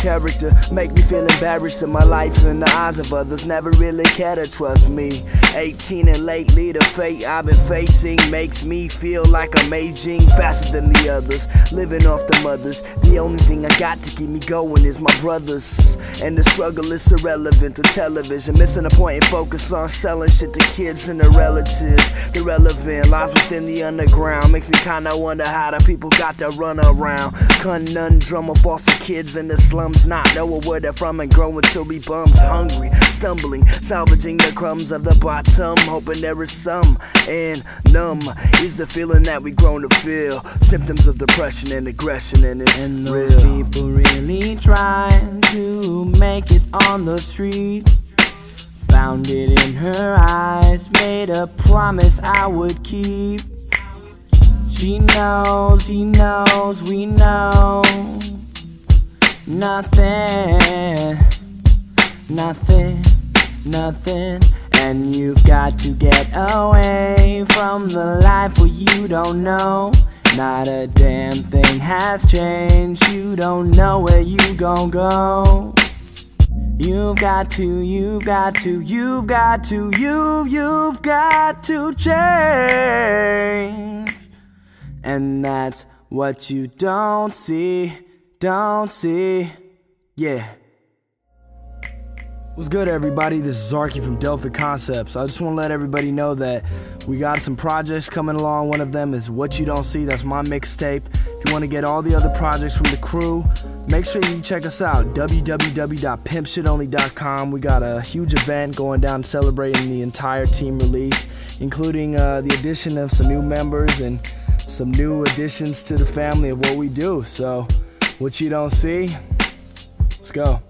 character. Make me feel embarrassed in my life in the eyes of others. Never really care to trust me. 18 and lately, the fate I've been facing makes me feel like I'm aging faster than the others. Living off the mothers. The only thing I got to keep me going is my brothers. And the struggle is irrelevant to television. Missing a point and focus on selling shit to kids and their relatives. The relevant lies within the underground. Makes me kinda wonder how the people got to run around. Conundrum of foster kids in the slums, not knowing where they're from and growing to be bums. Hungry, stumbling, salvaging the crumbs of the bottom. Hoping there is some. And numb is the feeling that we grown to feel. Symptoms of depression and aggression, and it's and those real. people really trying to make it on the street. Found it in her eyes, made a promise I would keep. She knows, he knows, we know nothing, nothing, nothing. And you've got to get away from the life where you don't know. Not a damn thing has changed. You don't know where you gon' go. You've got to, you've got to, you've got to, you, you've got to change. And that's what you don't see, don't see. Yeah. What's good, everybody? This is Zarkhi from Delphic Concepts. I just want to let everybody know that we got some projects coming along. One of them is What You Don't See. That's my mixtape. If you want to get all the other projects from the crew, make sure you check us out. www.pimpshitonly.com. We got a huge event going down celebrating the entire team release, including uh, the addition of some new members and some new additions to the family of what we do. So, what you don't see, let's go.